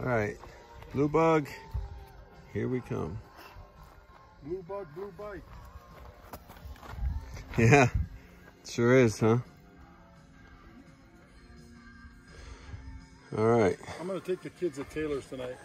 All right, blue bug, here we come. Blue bug, blue bike. Yeah, sure is, huh? All right. I'm gonna take the kids to Taylor's tonight.